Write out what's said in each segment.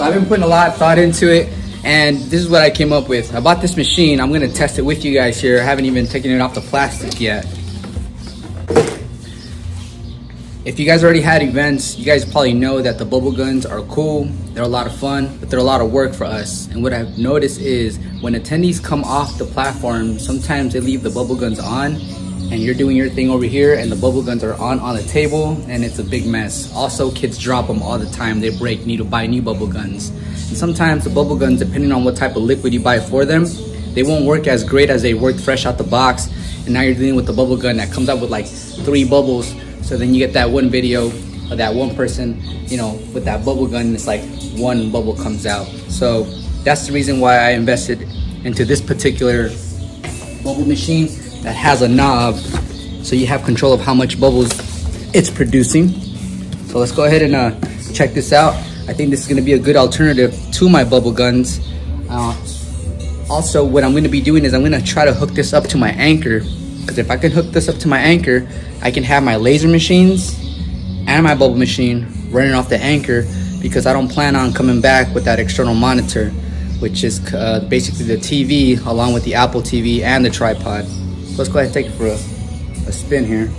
So I've been putting a lot of thought into it and this is what I came up with. I bought this machine. I'm gonna test it with you guys here. I haven't even taken it off the plastic yet. If you guys already had events, you guys probably know that the bubble guns are cool. They're a lot of fun, but they're a lot of work for us. And what I've noticed is when attendees come off the platform, sometimes they leave the bubble guns on and you're doing your thing over here and the bubble guns are on on the table and it's a big mess. Also, kids drop them all the time. They break, need to buy new bubble guns. And sometimes the bubble guns, depending on what type of liquid you buy for them, they won't work as great as they worked fresh out the box. And now you're dealing with the bubble gun that comes out with like three bubbles. So then you get that one video of that one person, you know, with that bubble gun and it's like one bubble comes out. So that's the reason why I invested into this particular bubble machine that has a knob so you have control of how much bubbles it's producing. So let's go ahead and uh, check this out. I think this is gonna be a good alternative to my bubble guns. Uh, also, what I'm gonna be doing is I'm gonna try to hook this up to my Anker because if I can hook this up to my Anker, I can have my laser machines and my bubble machine running off the Anker because I don't plan on coming back with that external monitor, which is uh, basically the TV along with the Apple TV and the tripod. Let's go ahead and take it for a, a spin here.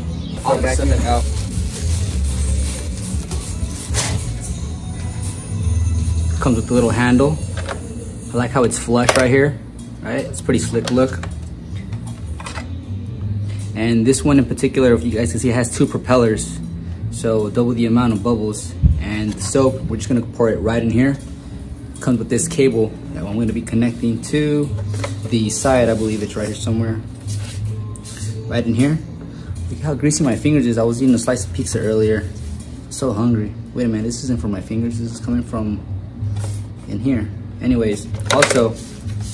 I'll back it out. Comes with a little handle. I like how it's flush right here, right? It's pretty slick look. And this one in particular, if you guys can see, it has two propellers. So double the amount of bubbles. And the soap, we're just gonna pour it right in here. Comes with this cable that I'm gonna be connecting to the side. I believe it's right here somewhere. Right in here. Look how greasy my fingers is. I was eating a slice of pizza earlier. So hungry. Wait a minute, this isn't from my fingers. This is coming from in here. Anyways, also,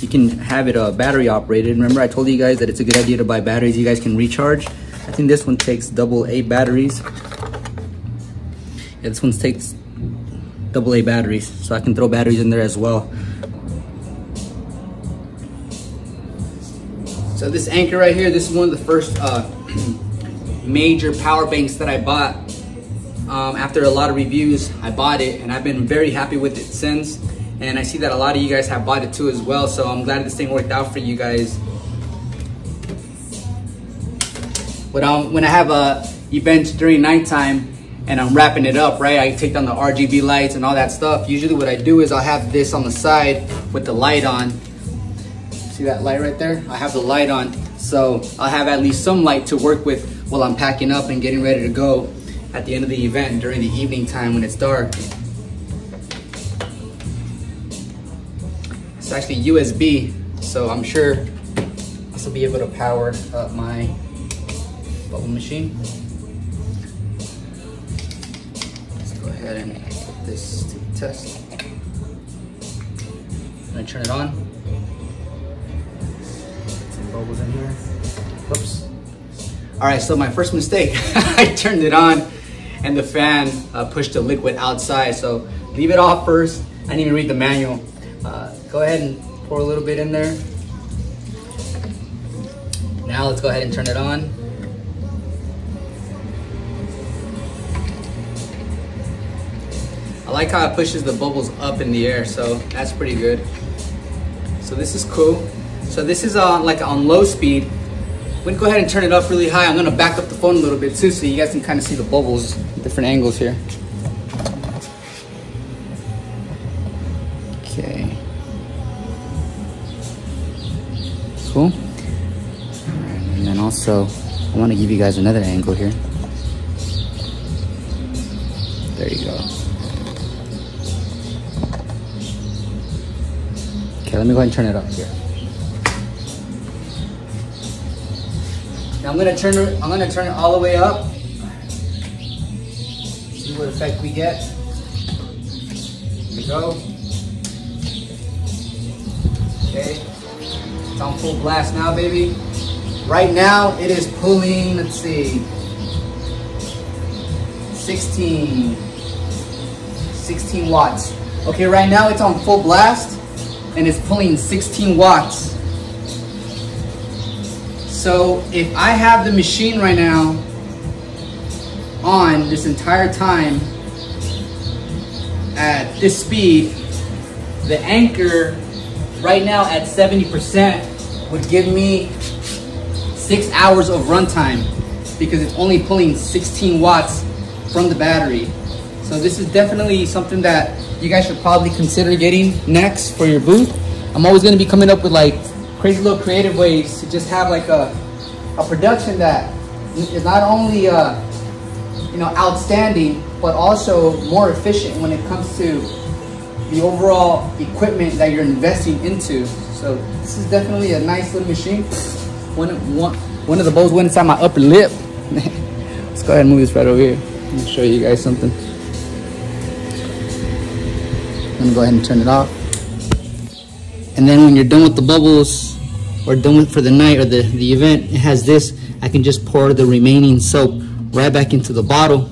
you can have it uh, battery operated. Remember I told you guys that it's a good idea to buy batteries you guys can recharge. I think this one takes double A batteries. Yeah, this one takes double A batteries, so I can throw batteries in there as well. So this Anker right here, this is one of the first uh, major power banks that I bought. Um, after a lot of reviews, I bought it and I've been very happy with it since. And I see that a lot of you guys have bought it too as well. So I'm glad this thing worked out for you guys. When, i when I have a event during nighttime and I'm wrapping it up, right? I take down the RGB lights and all that stuff. Usually what I do is I'll have this on the side with the light on. See that light right there? I have the light on. So I'll have at least some light to work with while I'm packing up and getting ready to go at the end of the event during the evening time when it's dark. It's actually USB, so I'm sure this will be able to power up my bubble machine. Let's go ahead and put this to the test. I'm gonna turn it on. Bubbles in here. Whoops. All right, so my first mistake, I turned it on and the fan uh, pushed the liquid outside. So leave it off first. I didn't even read the manual. Uh, go ahead and pour a little bit in there. Now let's go ahead and turn it on. I like how it pushes the bubbles up in the air, so that's pretty good. So this is cool. So this is on like on low speed. I'm gonna go ahead and turn it up really high. I'm gonna back up the phone a little bit too so you guys can kind of see the bubbles, different angles here. Okay. Cool. And then also, I want to give you guys another angle here. There you go. Okay, let me go ahead and turn it up here. Now I'm gonna turn it. I'm gonna turn it all the way up. See what effect we get. Here we go. Okay, it's on full blast now, baby. Right now, it is pulling, let's see, 16, 16 watts. Okay, right now it's on full blast and it's pulling 16 watts. So if I have the machine right now on this entire time at this speed, the Anker right now at 70% would give me six hours of runtime because it's only pulling 16 watts from the battery. So this is definitely something that you guys should probably consider getting next for your booth. I'm always gonna be coming up with like crazy little creative ways to just have like a, a production that is not only uh, you know outstanding, but also more efficient when it comes to the overall equipment that you're investing into. So this is definitely a nice little machine. One, one, one of the bows went inside my upper lip. Let's go ahead and move this right over here. Let me show you guys something. I'm gonna go ahead and turn it off. And then when you're done with the bubbles or done with for the night or the, the event, it has this. I can just pour the remaining soap right back into the bottle.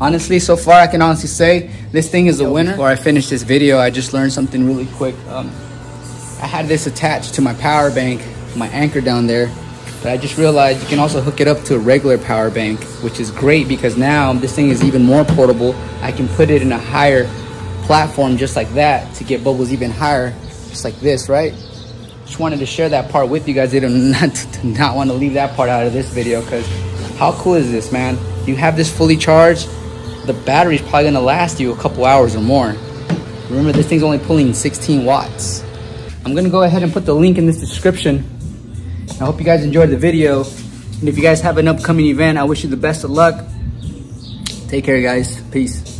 Honestly, so far I can honestly say this thing is a winner. Before I finish this video, I just learned something really quick. Um, I had this attached to my power bank, my Anker down there, but I just realized you can also hook it up to a regular power bank, which is great because now this thing is even more portable. I can put it in a higher platform just like that to get bubbles even higher, just like this, right? Just wanted to share that part with you guys. I did not, not want to leave that part out of this video because how cool is this, man? You have this fully charged, the battery's probably gonna last you a couple hours or more. Remember, this thing's only pulling 16 watts. I'm gonna go ahead and put the link in this description. I hope you guys enjoyed the video. And if you guys have an upcoming event, I wish you the best of luck. Take care, guys. Peace.